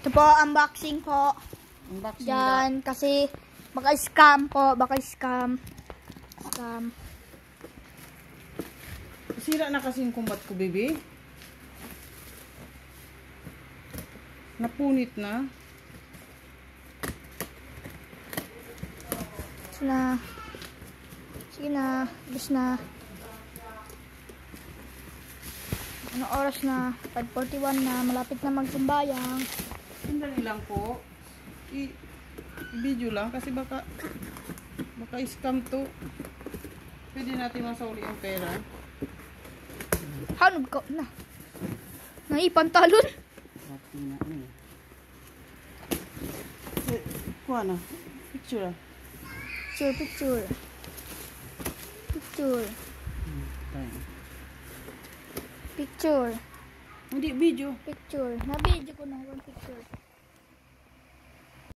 Ito po, unboxing po. Unboxing Yan, kasi baka scam po, baka scam. Scam. Sira na kasi yung kumbat ko, baby. Napunit na. Sige na. Sige na. Bus na. Ano oras na? 5.41 na. Malapit na magsimbayang. Sandali lang po. I- I-video lang kasi baka baka scam to. Pwede natin masauli ang pera. Hanod ka na. Naipantalon. Pati na eh. Eh, Kuha na. Picture ah. Picture, picture. Picture. Tayo. Picture. Hindi, video. Picture. Na-video ko na one picture.